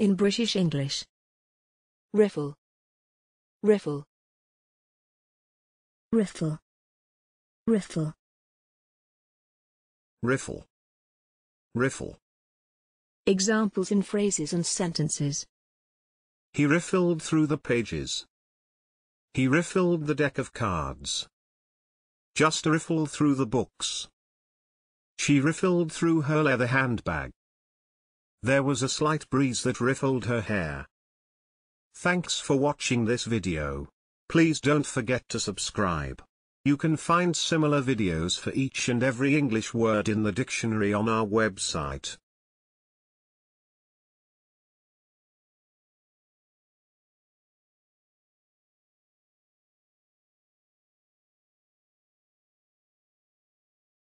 In British English. Riffle. Riffle. riffle, riffle, riffle, riffle. Examples in phrases and sentences. He riffled through the pages. He riffled the deck of cards. Just a riffle through the books. She riffled through her leather handbag. There was a slight breeze that riffled her hair. Thanks for watching this video. Please don't forget to subscribe. You can find similar videos for each and every English word in the dictionary on our website.